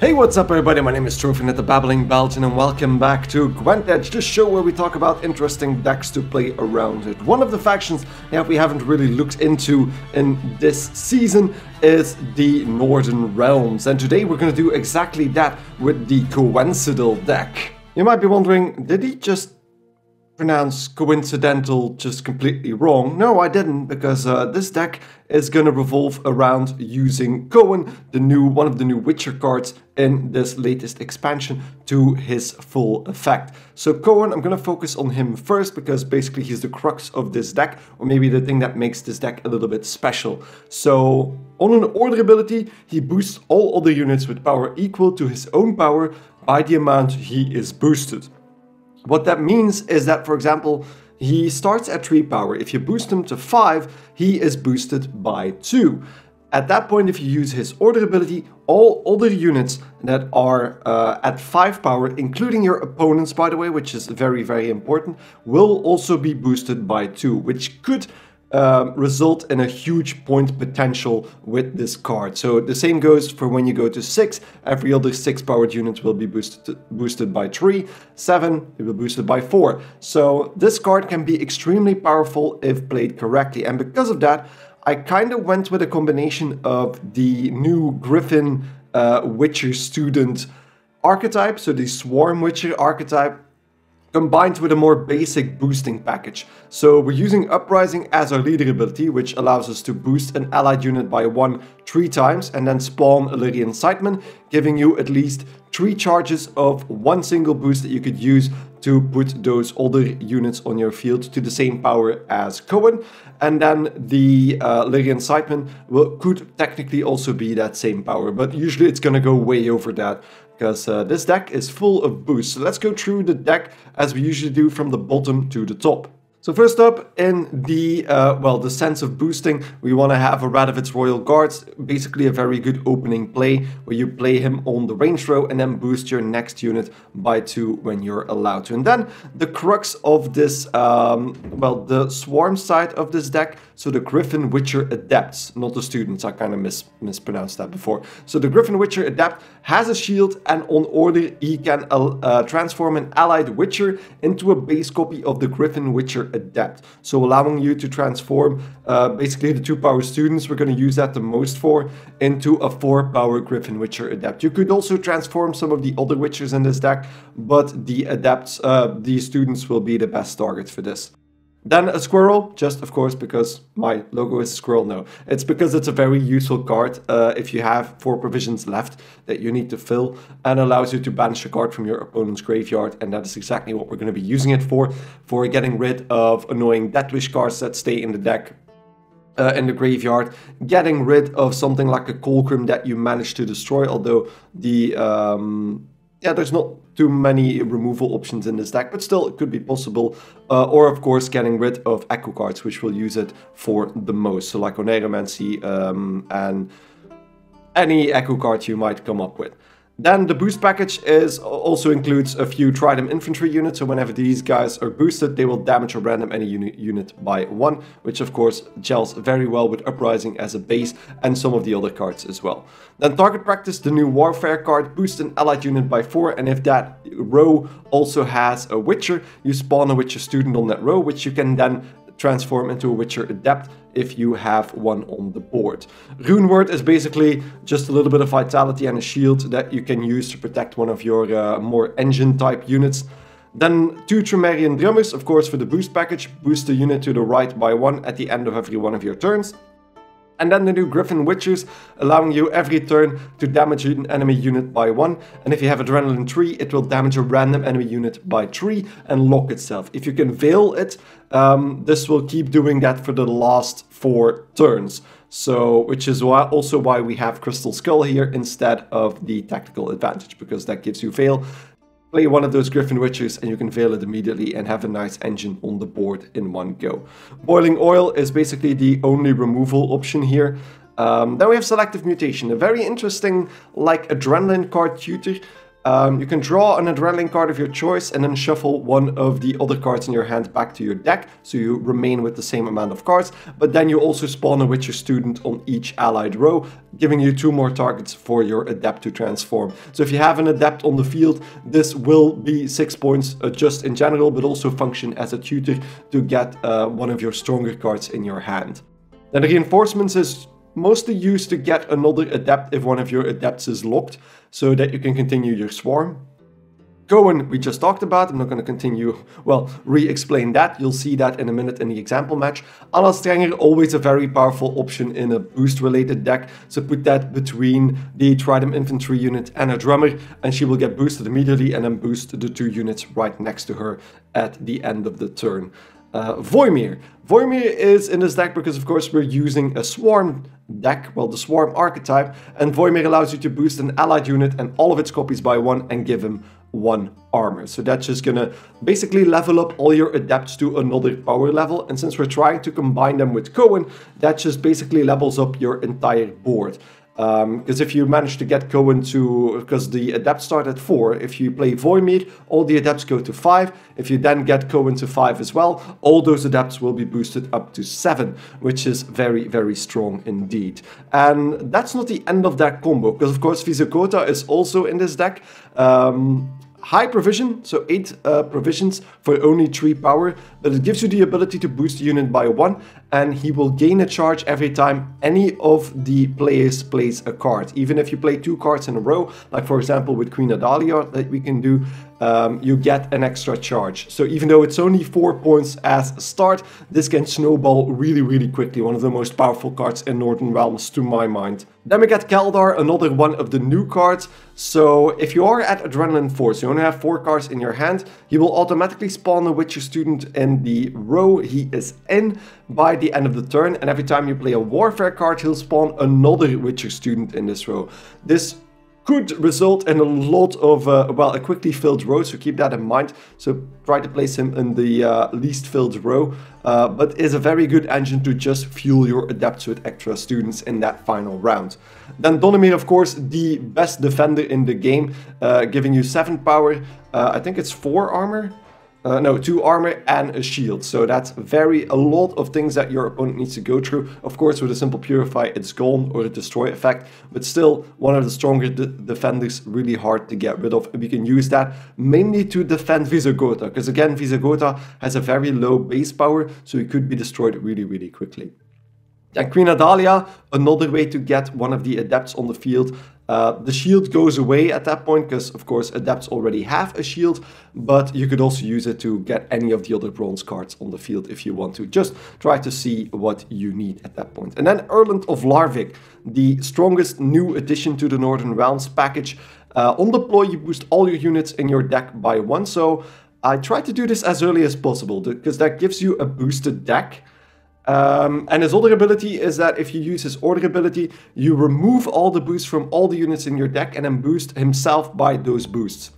Hey, what's up, everybody? My name is TroVNut the Babbling Belgian, and welcome back to Gwent Edge, the show where we talk about interesting decks to play around it. One of the factions that we haven't really looked into in this season is the Northern Realms, and today we're going to do exactly that with the Coëncidental deck. You might be wondering, did he just pronounce coincidental just completely wrong. No, I didn't, because uh, this deck is going to revolve around using Coën, the new one of the new Witcher cards in this latest expansion, to his full effect. So Coën, I'm going to focus on him first, because basically he's the crux of this deck, or maybe the thing that makes this deck a little bit special. So on an order ability, he boosts all other units with power equal to his own power by the amount he is boosted. What that means is that, for example, he starts at 3 power. If you boost him to 5, he is boosted by 2. At that point, if you use his order ability, all other units that are uh, at 5 power, including your opponents, by the way, which is very, very important, will also be boosted by 2, which could um, result in a huge point potential with this card. So the same goes for when you go to 6, every other 6 powered unit will be boosted, boosted by 3, 7 it will be boosted by 4. So this card can be extremely powerful if played correctly and because of that I kind of went with a combination of the new Griffin uh, Witcher student archetype, so the Swarm Witcher archetype combined with a more basic boosting package. So we're using Uprising as our leader ability, which allows us to boost an allied unit by one three times and then spawn a Lyrian Scytheman, giving you at least three charges of one single boost that you could use to put those other units on your field to the same power as Coën. And then the uh, Lyrian Scytheman will, could technically also be that same power, but usually it's gonna go way over that because uh, this deck is full of boosts. So let's go through the deck as we usually do from the bottom to the top. So first up, in the, uh, well, the sense of boosting, we want to have a Radovid's Royal Guards, basically a very good opening play, where you play him on the range row and then boost your next unit by two when you're allowed to. And then the crux of this, um, well, the Swarm side of this deck, so the Griffin Witcher Adepts, not the students, I kind of mis mispronounced that before. So the Griffin Witcher Adept has a shield and on order he can uh, transform an allied Witcher into a base copy of the Griffin Witcher Adept. So allowing you to transform uh, basically the two power students, we're going to use that the most for, into a four power Griffin Witcher Adept. You could also transform some of the other Witchers in this deck, but the Adepts, uh, the students will be the best target for this. Then a squirrel, just of course because my logo is a squirrel, no. It's because it's a very useful card uh, if you have four provisions left that you need to fill and allows you to banish a card from your opponent's graveyard and that is exactly what we're going to be using it for, for getting rid of annoying Deathwish cards that stay in the deck uh, in the graveyard, getting rid of something like a Kolgrim that you managed to destroy, although the um, yeah, there's not too many removal options in this deck, but still it could be possible. Uh, or of course getting rid of Echo cards, which will use it for the most. So like Oneiromancy um, and any Echo card you might come up with. Then the boost package is also includes a few Tridam infantry units, so whenever these guys are boosted, they will damage a random enemy uni unit by one, which of course gels very well with Uprising as a base and some of the other cards as well. Then Target Practice, the new Warfare card, boosts an allied unit by four, and if that row also has a Witcher, you spawn a Witcher student on that row, which you can then transform into a Witcher Adept if you have one on the board. Rune Word is basically just a little bit of vitality and a shield that you can use to protect one of your uh, more engine type units. Then two Temerian Drummers, of course for the boost package, boost the unit to the right by one at the end of every one of your turns. And then the new Griffin Witchers, allowing you every turn to damage an enemy unit by 1. And if you have Adrenaline 3, it will damage a random enemy unit by 3 and lock itself. If you can Veil it, um, this will keep doing that for the last 4 turns. So, which is why, also why we have Crystal Skull here instead of the Tactical Advantage, because that gives you Veil play one of those Griffin Witches and you can veil it immediately and have a nice engine on the board in one go. Boiling Oil is basically the only removal option here. Um, then we have Selective Mutation, a very interesting like Adrenaline card tutor. Um, you can draw an adrenaline card of your choice and then shuffle one of the other cards in your hand back to your deck, so you remain with the same amount of cards. But then you also spawn a Witcher student on each allied row, giving you two more targets for your Adept to transform. So if you have an Adept on the field, this will be six points uh, just in general, but also function as a tutor to get uh, one of your stronger cards in your hand. Then the reinforcements is mostly used to get another adept if one of your adepts is locked, so that you can continue your swarm. Coën, we just talked about. I'm not going to continue, well, re-explain that. You'll see that in a minute in the example match. Anna Strenger, always a very powerful option in a boost-related deck. So put that between the Tridam Infantry unit and a Drummer, and she will get boosted immediately and then boost the two units right next to her at the end of the turn. Uh, Voimir. Voimir is in this deck because, of course, we're using a Swarm deck, well, the Swarm archetype, and Voimir allows you to boost an allied unit and all of its copies by one and give him one armor. So that's just gonna basically level up all your adepts to another power level. And since we're trying to combine them with Coën, that just basically levels up your entire board. Because um, if you manage to get Coën to, because the adepts start at 4, if you play Voimir, all the adepts go to 5. If you then get Coën to 5 as well, all those adepts will be boosted up to 7, which is very, very strong indeed. And that's not the end of that combo, because of course Vysogota is also in this deck. Um, high provision, so 8 uh, provisions for only 3 power, but it gives you the ability to boost the unit by 1, and he will gain a charge every time any of the players plays a card. Even if you play 2 cards in a row, like for example with Queen Adalia that we can do, um, you get an extra charge. So even though it's only 4 points as a start, this can snowball really, really quickly. One of the most powerful cards in Northern Realms to my mind. Then we get Keldar, another one of the new cards. So if you are at Adrenaline Force, you only have 4 cards in your hand, he will automatically spawn a Witcher student in the row he is in by the end of the turn. And every time you play a Warfare card, he'll spawn another Witcher student in this row. This could result in a lot of, uh, well, a quickly filled row, so keep that in mind. So try to place him in the uh, least filled row, uh, but is a very good engine to just fuel your adepts with extra students in that final round. Then Donimir, of course, the best defender in the game, uh, giving you 7 power, uh, I think it's 4 armor, uh, no, two armor and a shield. So that's very a lot of things that your opponent needs to go through. Of course, with a simple purify, it's gone or a destroy effect, but still one of the stronger de defenders, really hard to get rid of. We can use that mainly to defend Vysogota, because again, Vysogota has a very low base power, so it could be destroyed really, really quickly. And Queen Adalia, another way to get one of the adepts on the field. Uh, the shield goes away at that point because, of course, adepts already have a shield, but you could also use it to get any of the other bronze cards on the field if you want to. Just try to see what you need at that point. And then Erland of Larvik, the strongest new addition to the Northern Realms package. Uh, on deploy, you boost all your units in your deck by one, so I try to do this as early as possible because that gives you a boosted deck. Um, and his other ability is that if you use his order ability, you remove all the boosts from all the units in your deck and then boost himself by those boosts.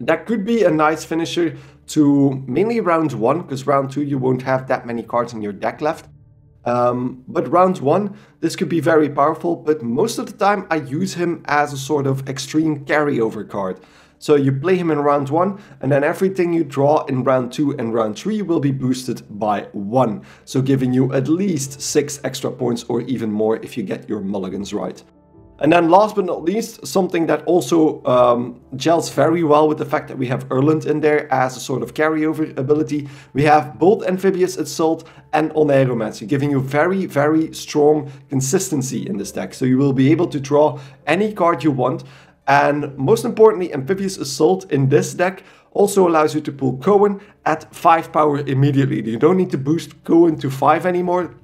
That could be a nice finisher to mainly round 1, because round 2 you won't have that many cards in your deck left. Um, but round 1, this could be very powerful, but most of the time I use him as a sort of extreme carryover card. So you play him in round 1 and then everything you draw in round 2 and round 3 will be boosted by 1. So giving you at least 6 extra points or even more if you get your mulligans right. And then last but not least, something that also um, gels very well with the fact that we have Erland in there as a sort of carryover ability. We have both Amphibious Assault and Oneiromancy, giving you very, very strong consistency in this deck. So you will be able to draw any card you want. And most importantly, Amphibious Assault in this deck also allows you to pull Coën at 5 power immediately. You don't need to boost Coën to 5 anymore.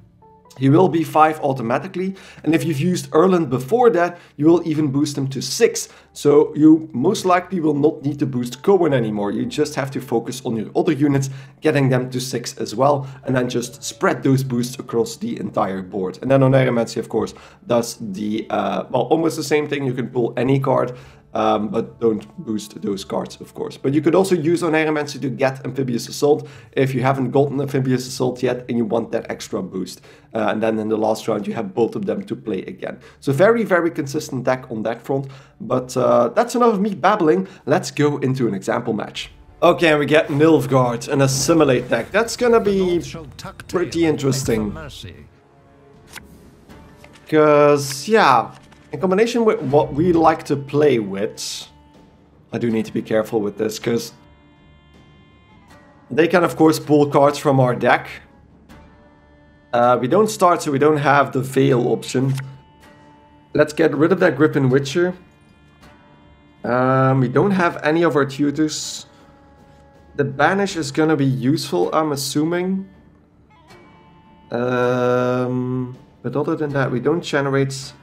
He will be 5 automatically, and if you've used Erland before that, you will even boost him to 6. So you most likely will not need to boost Coën anymore, you just have to focus on your other units, getting them to 6 as well, and then just spread those boosts across the entire board. And then on Oneiromancy, of course, does the, uh, well, almost the same thing, you can pull any card, Um, but don't boost those cards, of course. But you could also use Oneiromancy to get Amphibious Assault if you haven't gotten Amphibious Assault yet and you want that extra boost. Uh, and then in the last round you have both of them to play again. So very, very consistent deck on that front. But uh, that's enough of me babbling. Let's go into an example match. Okay, and we get Nilfgaard and Assimilate deck. That's gonna be pretty interesting. Because, yeah, in combination with what we like to play with, I do need to be careful with this, because they can of course pull cards from our deck. Uh, we don't start, so we don't have the Veil option. Let's get rid of that Griffin Witcher. Um, we don't have any of our tutors. The Banish is gonna be useful, I'm assuming. Um, but other than that, we don't generate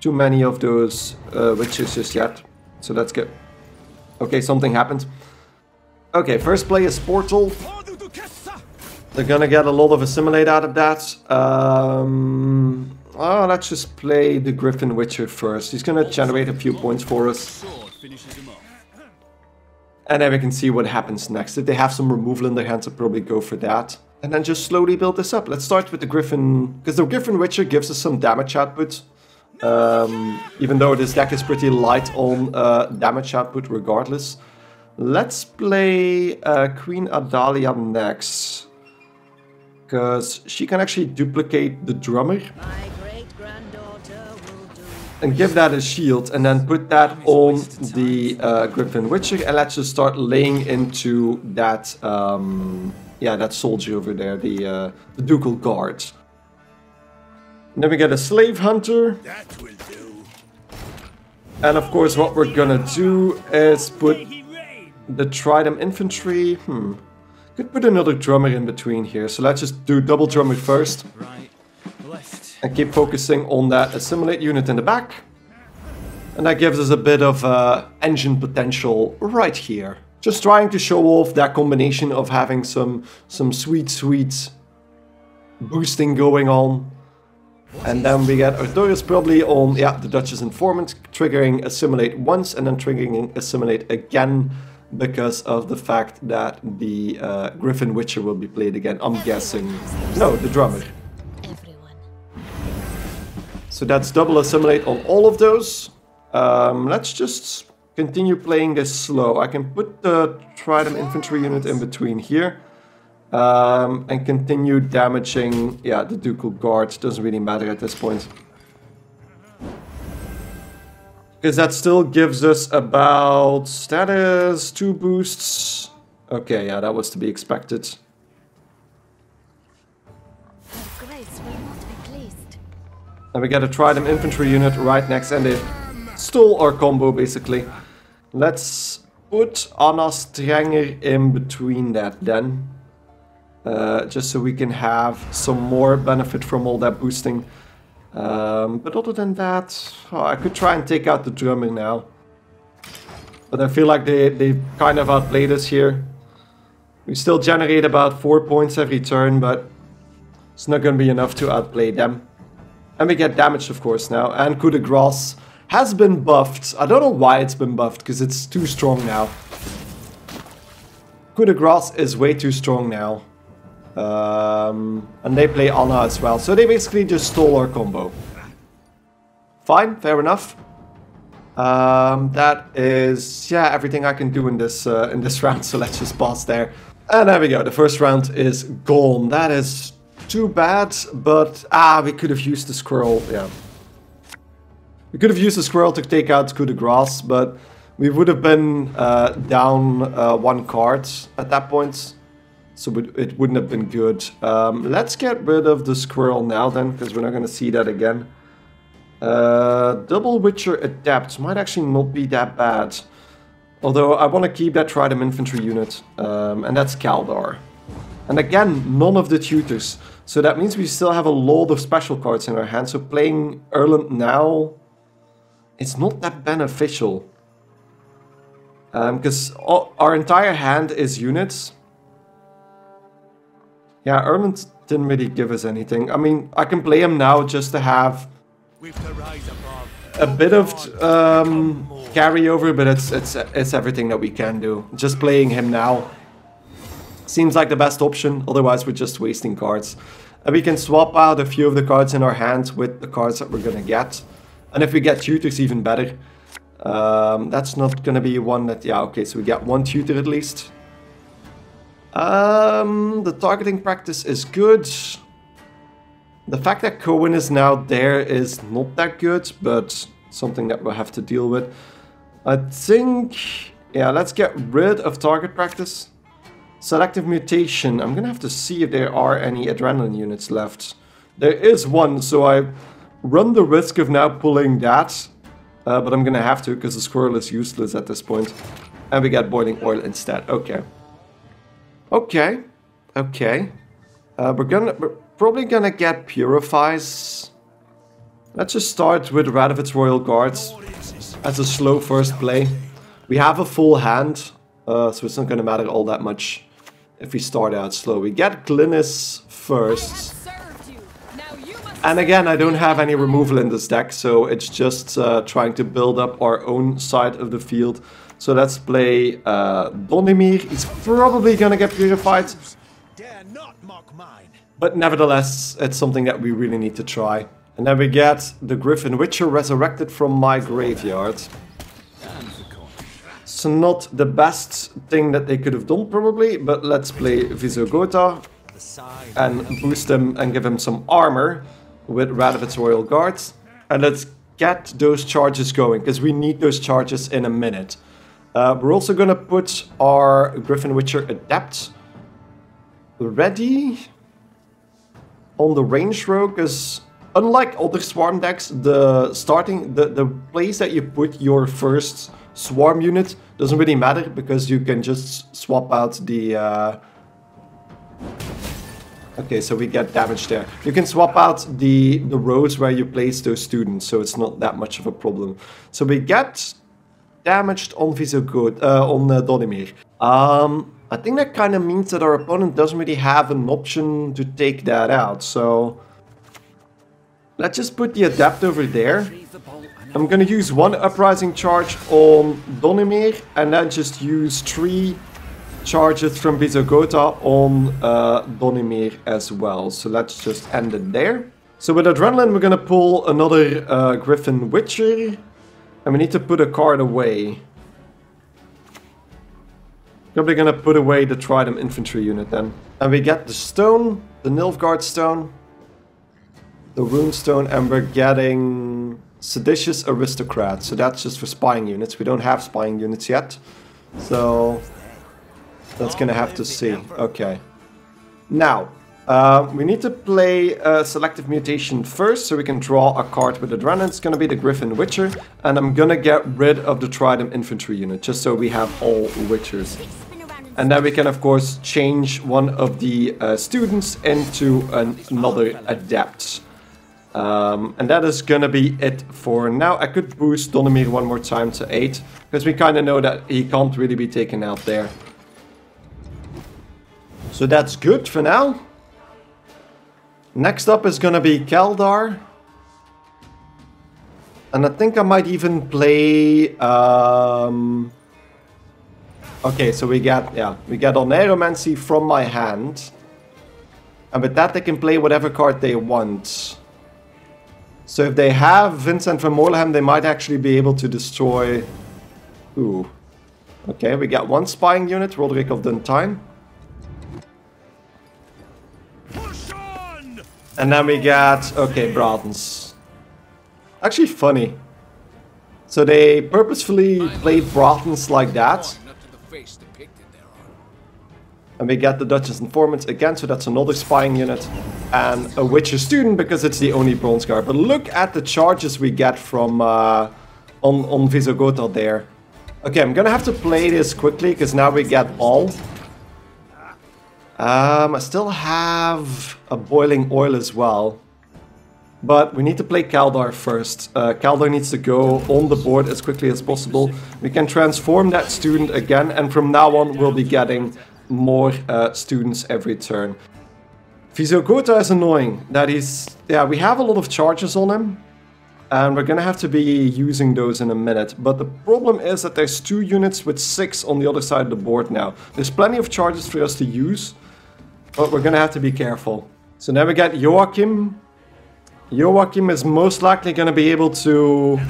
too many of those uh, witches just yet. So that's good. Okay, something happened. Okay, first play is Portal. They're gonna get a lot of Assimilate out of that. Um, oh, let's just play the Griffin Witcher first. He's gonna generate a few points for us. And then we can see what happens next. If they have some removal in their hands, I'll probably go for that. And then just slowly build this up. Let's start with the Griffin, because the Griffin Witcher gives us some damage output. Um, even though this deck is pretty light on uh, damage output regardless. Let's play uh, Queen Adalia next. Because she can actually duplicate the drummer. And give that a shield and then put that on the uh, Griffin Witcher and let's just start laying into that um, yeah that soldier over there, the, uh, the Ducal Guards. Then we get a Slave Hunter. And of course what we're gonna do is put the Tridam Infantry. Hmm. Could put another drummer in between here. So let's just do double drummer first. And keep focusing on that assimilate unit in the back. And that gives us a bit of uh, engine potential right here. Just trying to show off that combination of having some, some sweet, sweet boosting going on and then we get Artorius probably on, yeah, the Duchess Informant, triggering Assimilate once and then triggering Assimilate again because of the fact that the uh, Griffin Witcher will be played again. I'm guessing. No, the drummer. So that's double Assimilate on all of those. Um, let's just continue playing this slow. I can put the Tridam Infantry unit in between here. Um, and continue damaging, yeah, the Ducal Guards. Doesn't really matter at this point. Because that still gives us about, that is two boosts. Okay, yeah, that was to be expected. And we get a Tridam infantry unit right next, and they stole our combo, basically. Let's put Anna Strenger in between that, then. Uh, just so we can have some more benefit from all that boosting. Um, but other than that, oh, I could try and take out the drumming now. But I feel like they, they kind of outplayed us here. We still generate about 4 points every turn, but it's not going to be enough to outplay them. And we get damaged, of course, now. And Coup de Grace has been buffed. I don't know why it's been buffed, because it's too strong now. Coup de Grace is way too strong now. Um, and they play Anna as well. So they basically just stole our combo. Fine, fair enough. Um, that is, yeah, everything I can do in this uh, in this round. So let's just pause there. And there we go. The first round is gone. That is too bad, but ah, we could have used the squirrel. Yeah, we could have used the squirrel to take out coup de grace, but we would have been uh, down uh, one card at that point so it wouldn't have been good. Um, let's get rid of the squirrel now then, because we're not going to see that again. Uh, double Witcher Adept might actually not be that bad. Although I want to keep that Tridam infantry unit, um, and that's Keldar. And again, none of the tutors. So that means we still have a lot of special cards in our hand. So playing Erland now, it's not that beneficial. Because um, our entire hand is units. Yeah, Erland didn't really give us anything. I mean, I can play him now just to have a bit of um, carryover, but it's it's it's everything that we can do. Just playing him now seems like the best option. Otherwise, we're just wasting cards. And we can swap out a few of the cards in our hands with the cards that we're gonna get. And if we get tutors, even better. Um, that's not gonna be one that... Yeah, okay, so we get one tutor at least. Um, the targeting practice is good. The fact that Coën is now there is not that good, but something that we'll have to deal with. I think... Yeah, let's get rid of target practice. Selective mutation. I'm gonna have to see if there are any adrenaline units left. There is one, so I run the risk of now pulling that. Uh, but I'm gonna have to, because the squirrel is useless at this point. And we get boiling oil instead. Okay. Okay. Okay. Uh, we're gonna... We're probably gonna get purifies. Let's just start with Radovid's Royal Guards as a slow first play. We have a full hand, uh, so it's not gonna matter all that much if we start out slow. We get Glynnis first. And again, I don't have any removal in this deck, so it's just uh, trying to build up our own side of the field. So let's play uh, Donimir. He's probably gonna get purified. But nevertheless, it's something that we really need to try. And then we get the Griffin Witcher resurrected from my graveyard. It's not the best thing that they could have done probably, but let's play Vysogota and boost him and give him some armor with Radovid's Royal Guards. And let's get those charges going, because we need those charges in a minute. Uh, we're also gonna put our Griffin Witcher Adept ready on the range rogue, because unlike other swarm decks, the starting the, the place that you put your first swarm unit doesn't really matter because you can just swap out the uh... okay so we get damage there. You can swap out the the rows where you place those students so it's not that much of a problem. So we get damaged on Visogod uh, on uh, Donimir um I think that kind of means that our opponent doesn't really have an option to take that out so let's just put the Adept over there I'm gonna use one uprising charge on Donimir and then just use three charges from Vysogota on uh, Donimir as well. So let's just end it there. So with Adrenaline we're gonna pull another uh, Griffin Witcher and we need to put a card away. Probably gonna put away the Tridam Infantry unit then. And we get the stone, the Nilfgaard stone, the Rune stone, and we're getting Seditious Aristocrat, so that's just for spying units. We don't have spying units yet, so that's gonna have to see. Okay. Now, uh, we need to play a Selective Mutation first, so we can draw a card with Adrenaline. It's gonna be the Griffin Witcher, and I'm gonna get rid of the Tridam Infantry unit, just so we have all Witchers. And then we can, of course, change one of the uh, students into an, another Adept. Um, and that is gonna be it for now. I could boost Donimir one more time to 8, because we kind of know that he can't really be taken out there. So that's good for now. Next up is gonna be Keldar. And I think I might even play... Um... Okay, so we get, yeah, we get Oneiromancy from my hand. And with that they can play whatever card they want. So if they have Vincent Van Moorlehem, they might actually be able to destroy... Ooh. Okay, we got one spying unit, Roderick of Dun Tynne. And then we got, okay, Braathens. Actually funny. So they purposefully played Braathens like that. And we get the Duchess Informant again, so that's another spying unit. And a Witcher student, because it's the only bronze guard. But look at the charges we get from uh, on, on Vysogota there. Okay, I'm gonna have to play this quickly, because now we get all. Um, I still have a boiling oil as well. But we need to play Keldar first. Uh, Keldar needs to go on the board as quickly as possible. We can transform that student again, and from now on we'll be getting more uh, students every turn. Vysogota is annoying. That is, yeah, we have a lot of charges on him. And we're gonna have to be using those in a minute. But the problem is that there's two units with six on the other side of the board now. There's plenty of charges for us to use, but we're gonna have to be careful. So now we got Joachim. Joachim is most likely gonna be able to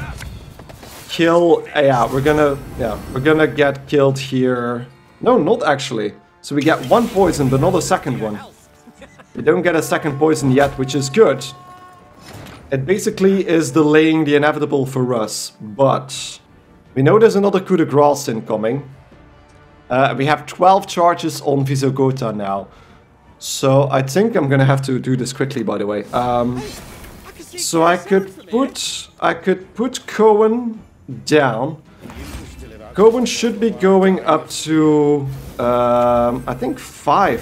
kill. Yeah, we're gonna. Yeah, we're gonna get killed here. No, not actually. So we get one poison, but not a second one. We don't get a second poison yet, which is good. It basically is delaying the inevitable for us, but we know there's another coup de grace incoming. Uh, we have 12 charges on Vysogota now. So I think I'm gonna have to do this quickly, by the way. Um, so I could put I could put Coën down. Coën should be going up to um, I think five.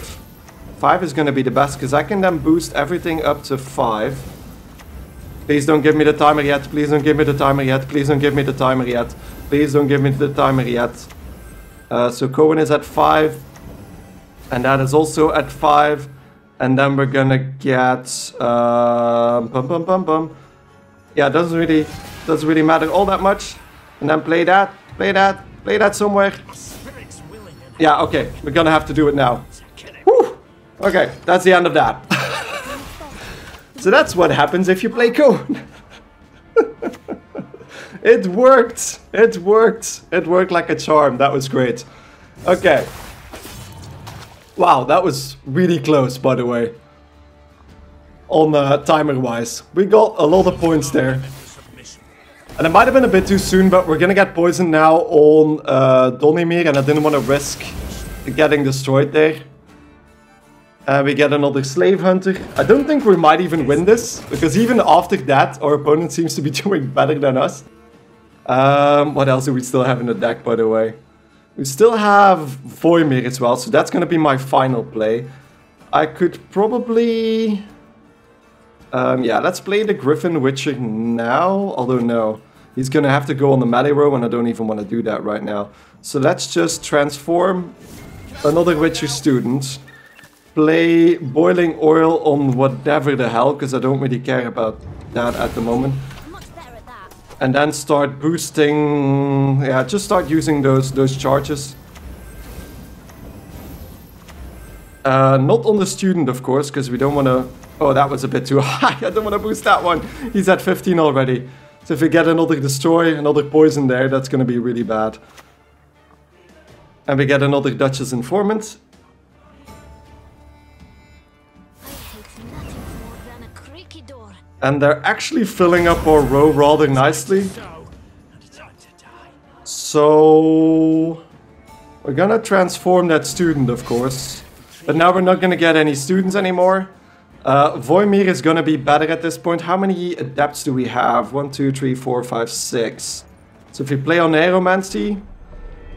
Five is gonna be the best because I can then boost everything up to five. Please don't give me the timer yet. Please don't give me the timer yet. Please don't give me the timer yet. Please don't give me the timer yet. Uh, so Coën is at 5. And that is also at 5. And then we're gonna get... Uh, bum bum bum bum. Yeah, doesn't really, doesn't really matter all that much. And then play that, play that, play that somewhere. Yeah, okay. We're gonna have to do it now. Whew. Okay, that's the end of that. So that's what happens if you play code. it worked. It worked. It worked like a charm. That was great. Okay. Wow, that was really close, by the way. On uh, timer-wise. We got a lot of points there. And it might have been a bit too soon, but we're gonna get poisoned now on uh, Donimir, and I didn't want to risk getting destroyed there. Uh, we get another Slave Hunter. I don't think we might even win this, because even after that, our opponent seems to be doing better than us. Um, what else do we still have in the deck, by the way? We still have Voimir as well, so that's going to be my final play. I could probably... Um, yeah, let's play the Griffin Witcher now, although no. He's going to have to go on the melee row, and I don't even want to do that right now. So let's just transform another Witcher student play boiling oil on whatever the hell, because I don't really care about that at the moment. And then start boosting, yeah, just start using those those charges. Uh, not on the student, of course, because we don't want to... Oh, that was a bit too high. I don't want to boost that one. He's at 15 already. So if we get another destroy, another poison there, that's going to be really bad. And we get another Duchess Informant. And they're actually filling up our row rather nicely. So... We're gonna transform that student, of course. But now we're not gonna get any students anymore. Uh, Voimir is gonna be better at this point. How many adepts do we have? One, two, three, four, five, six. So if we play Oneiromancy,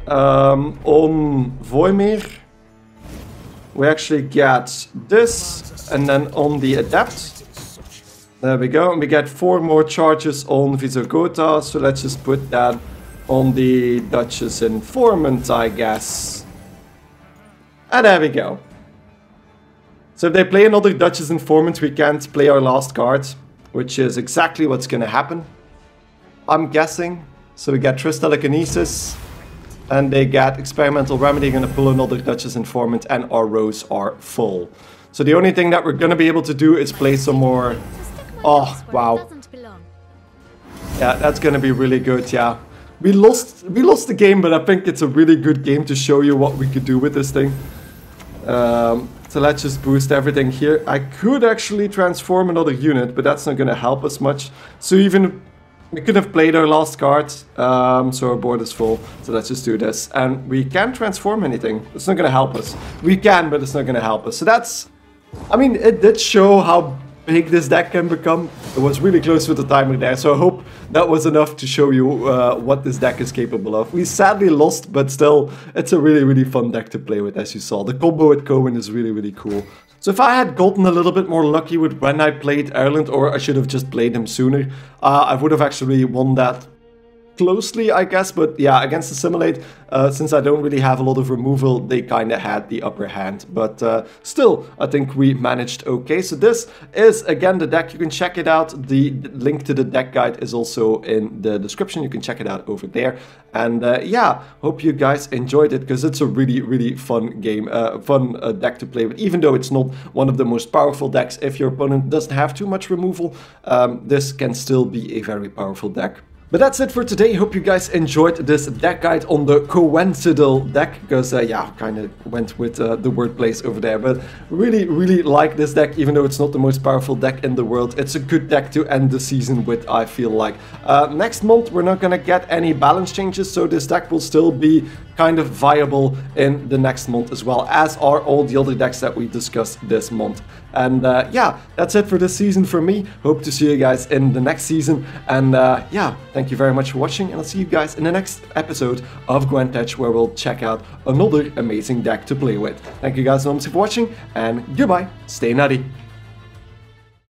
um, on Voimir, we actually get this, and then on the Adept, there we go, and we get four more charges on Vysogota, so let's just put that on the Duchess Informant, I guess. And there we go. So if they play another Duchess Informant, we can't play our last card, which is exactly what's gonna happen. I'm guessing. So we get Triss Telekinesis, and they get Experimental Remedy, gonna pull another Duchess Informant, and our rows are full. So the only thing that we're gonna be able to do is play some more Oh, wow. Yeah, that's gonna be really good, yeah. We lost we lost the game, but I think it's a really good game to show you what we could do with this thing. Um, so let's just boost everything here. I could actually transform another unit, but that's not gonna help us much. So even we could have played our last card, um, so our board is full. So let's just do this. And we can't transform anything. It's not gonna help us. We can, but it's not gonna help us. So that's... I mean, it did show how big this deck can become. It was really close with the timer there, so I hope that was enough to show you uh, what this deck is capable of. We sadly lost, but still, it's a really, really fun deck to play with, as you saw. The combo with Coën is really, really cool. So if I had gotten a little bit more lucky with when I played Erland, or I should have just played him sooner, uh, I would have actually won that closely, I guess. But yeah, against Assimilate, uh, since I don't really have a lot of removal, they kind of had the upper hand. But uh, still, I think we managed okay. So this is, again, the deck. You can check it out. The link to the deck guide is also in the description. You can check it out over there. And uh, yeah, hope you guys enjoyed it because it's a really, really fun game, uh, fun uh, deck to play with. Even though it's not one of the most powerful decks, if your opponent doesn't have too much removal, um, this can still be a very powerful deck. But that's it for today. Hope you guys enjoyed this deck guide on the Coëncidental deck, because uh, yeah, kind of went with uh, the wordplays over there. But really, really like this deck, even though it's not the most powerful deck in the world. It's a good deck to end the season with, I feel like. Uh, next month, we're not gonna get any balance changes, so this deck will still be kind of viable in the next month as well, as are all the other decks that we discussed this month. And uh, yeah, that's it for this season for me. Hope to see you guys in the next season. And uh, yeah, thank you very much for watching, and I'll see you guys in the next episode of Gwent Edge, where we'll check out another amazing deck to play with. Thank you guys so much for watching, and goodbye. Stay nutty.